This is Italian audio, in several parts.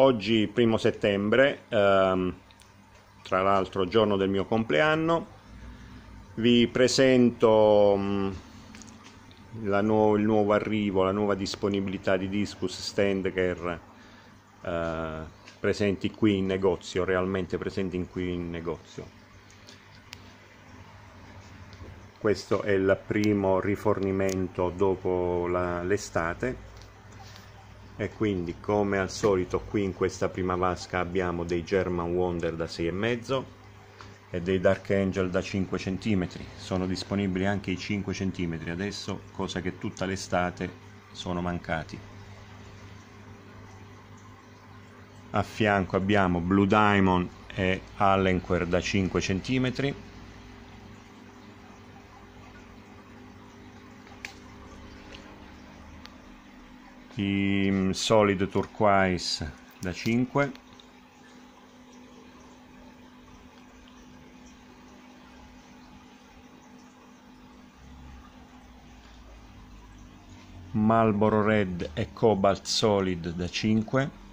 Oggi, primo settembre, ehm, tra l'altro giorno del mio compleanno, vi presento mh, nu il nuovo arrivo, la nuova disponibilità di Discus Standger eh, presenti qui in negozio, realmente presenti qui in negozio. Questo è il primo rifornimento dopo l'estate e quindi come al solito qui in questa prima vasca abbiamo dei German Wonder da 6,5 e dei Dark Angel da 5 cm sono disponibili anche i 5 cm adesso cosa che tutta l'estate sono mancati. A fianco abbiamo Blue Diamond e Allenquer da 5 cm i mm, solid turquoise da 5 Marlboro Red e Cobalt Solid da 5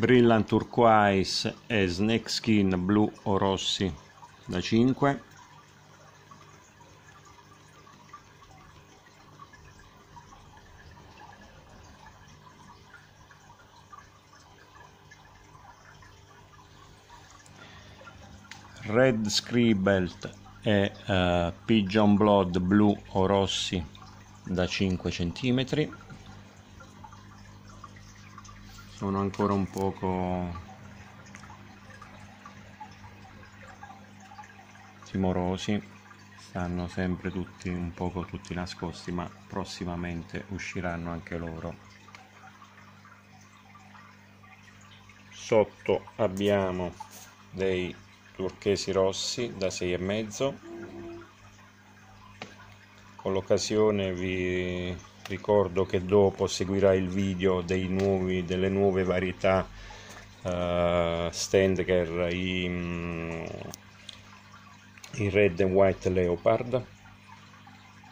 Brilliant Turquoise e Snake Skin blu o rossi. Da 5 Red Scribelt e uh, Pigeon Blood blu o rossi. Da 5 cm sono ancora un poco timorosi. Stanno sempre tutti un poco tutti nascosti ma prossimamente usciranno anche loro. Sotto abbiamo dei turchesi rossi da 6,5 con l'occasione vi ricordo che dopo seguirà il video nuovi, delle nuove varietà uh, Standger i, mm, i Red and White Leopard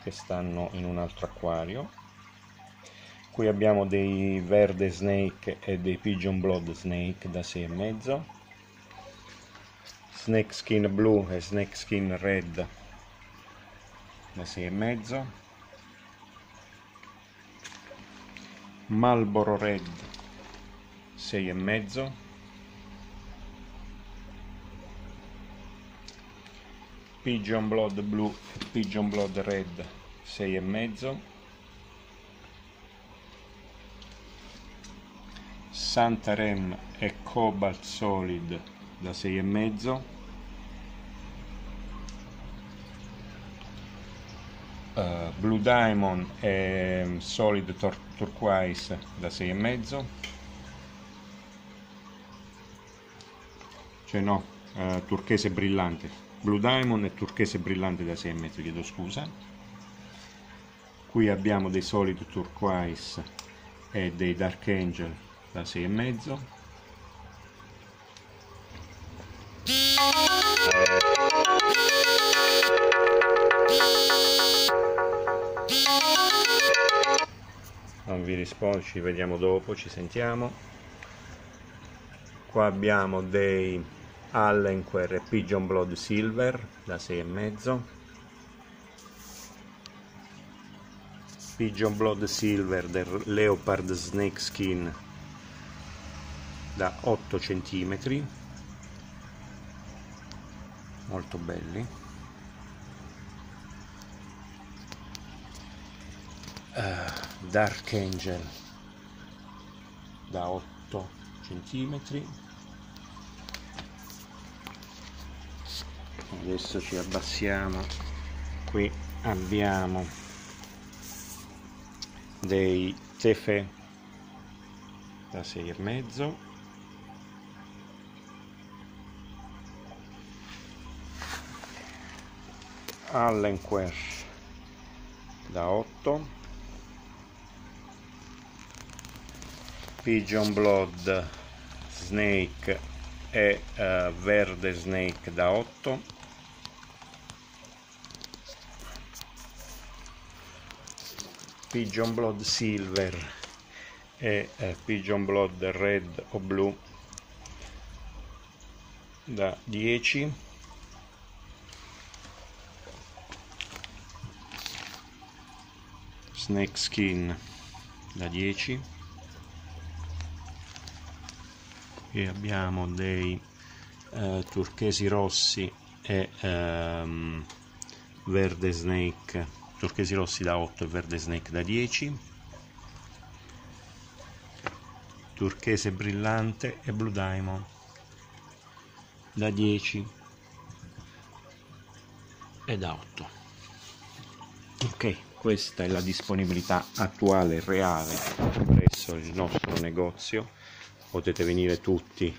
che stanno in un altro acquario. Qui abbiamo dei Verde Snake e dei Pigeon Blood Snake da 6,5 Snake Skin Blue e Snake Skin Red da 6,5 Marlboro Red 6,5 Pigeon Blood Blue Pigeon Blood Red 6,5 Santarem e Cobalt Solid da 6,5 uh, Blue Diamond e Solid Tur Turquoise da 6,5 cioè no, uh, turchese brillante. Blue Diamond e turchese brillante da 6,5 chiedo scusa. Qui abbiamo dei Solid Turquoise e dei Dark Angel da 6,5 rispondo ci vediamo dopo ci sentiamo. Qua abbiamo dei Allenquer e Pigeon Blood Silver da 6,5 Pigeon Blood Silver del Leopard Snake Skin da 8 cm molto belli. Uh, Dark Angel. Da 8 cm adesso ci abbassiamo. Qui abbiamo dei tefe da 6 e mezzo. Allenquer da 8 Pigeon Blood Snake e eh, Verde Snake da 8 Pigeon Blood Silver e eh, Pigeon Blood Red o Blu da 10 Snake Skin da 10 e abbiamo dei eh, turchesi rossi e ehm, verde snake. Turchesi rossi da 8 e verde snake da 10 turchese brillante e blue diamond da 10 e da 8 ok questa è la disponibilità attuale reale presso il nostro negozio potete venire tutti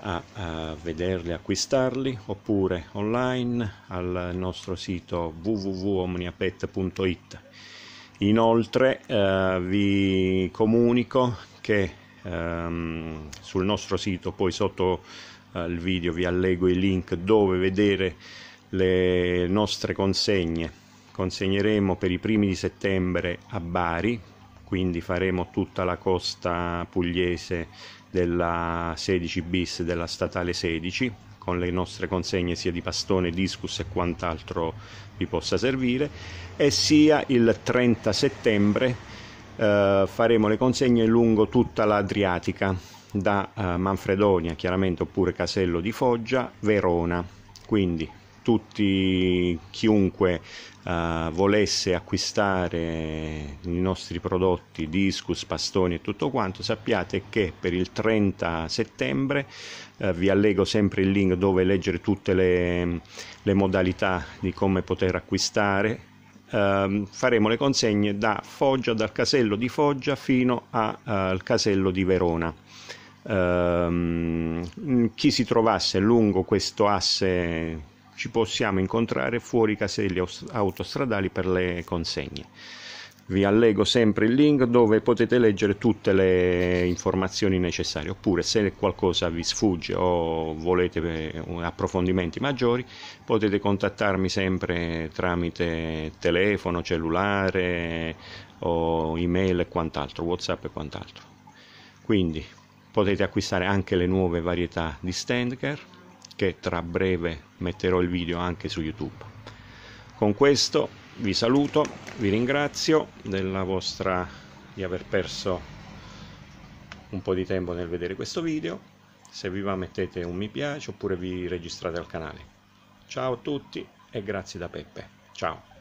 a, a vederli, acquistarli oppure online al nostro sito www.omniapet.it. Inoltre eh, vi comunico che ehm, sul nostro sito, poi sotto eh, il video vi allego il link dove vedere le nostre consegne. Consegneremo per i primi di settembre a Bari, quindi faremo tutta la costa pugliese della 16 bis della statale 16 con le nostre consegne sia di pastone, discus e quant'altro vi possa servire. E sia il 30 settembre eh, faremo le consegne lungo tutta l'Adriatica da eh, Manfredonia chiaramente oppure Casello di Foggia, Verona. Quindi tutti chiunque uh, volesse acquistare i nostri prodotti discus, pastoni e tutto quanto sappiate che per il 30 settembre uh, vi allego sempre il link dove leggere tutte le, le modalità di come poter acquistare. Uh, faremo le consegne da Foggia, dal casello di Foggia fino al casello di Verona. Uh, chi si trovasse lungo questo asse ci possiamo incontrare fuori i caselli autostradali per le consegne. Vi allego sempre il link dove potete leggere tutte le informazioni necessarie, oppure se qualcosa vi sfugge o volete eh, approfondimenti maggiori, potete contattarmi sempre tramite telefono, cellulare o email e quant'altro, WhatsApp e quant'altro. Quindi potete acquistare anche le nuove varietà di Standcare che tra breve metterò il video anche su YouTube. Con questo vi saluto, vi ringrazio vostra di aver perso un po' di tempo nel vedere questo video. Se vi va mettete un mi piace oppure vi registrate al canale. Ciao a tutti e grazie da Peppe. Ciao.